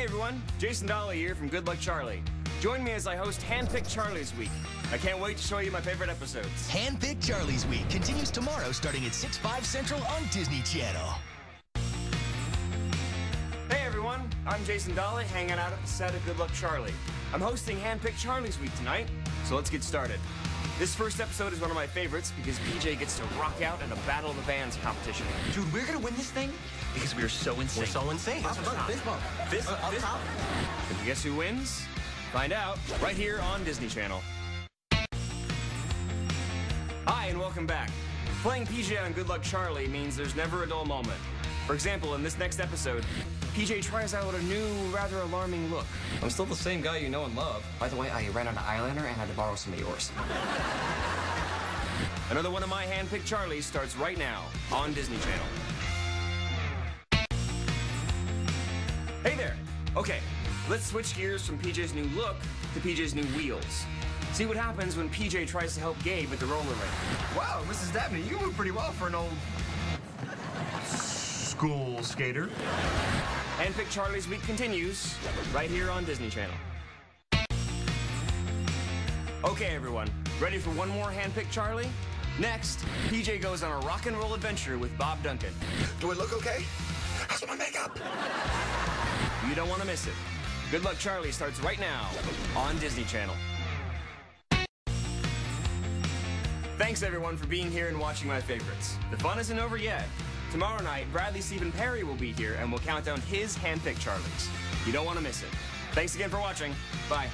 Hey everyone, Jason Dolley here from Good Luck Charlie. Join me as I host Handpicked Charlie's Week. I can't wait to show you my favorite episodes. Handpicked Charlie's Week continues tomorrow starting at 6, 5 Central on Disney Channel. Hey everyone, I'm Jason Dolley, hanging out at the set of Good Luck Charlie. I'm hosting Handpicked Charlie's Week tonight, so let's get started. This first episode is one of my favorites because PJ gets to rock out in a Battle of the Bands competition. Dude, we're gonna win this thing because we are so insane. We're so insane. Fist bump. Fist bump. Fist, fist bump. And guess who wins? Find out right here on Disney Channel. Hi, and welcome back. Playing PJ on Good Luck Charlie means there's never a dull moment. For example, in this next episode, PJ tries out a new, rather alarming look. I'm still the same guy you know and love. By the way, I ran out of eyeliner and had to borrow some of yours. Another one of my handpicked Charlies starts right now on Disney Channel. Hey there. Okay, let's switch gears from PJ's new look to PJ's new wheels. See what happens when PJ tries to help Gabe with the roller rink. Wow, Mrs. Dabney, you move pretty well for an old school skater. Handpicked Charlie's Week continues right here on Disney Channel. Okay, everyone, ready for one more Handpicked Charlie? Next, PJ goes on a rock and roll adventure with Bob Duncan. Do I look okay? How's my makeup? You don't want to miss it. Good Luck Charlie starts right now on Disney Channel. Thanks everyone for being here and watching my favorites. The fun isn't over yet. Tomorrow night, Bradley Steven Perry will be here and will count down his handpicked Charlies. You don't want to miss it. Thanks again for watching. Bye.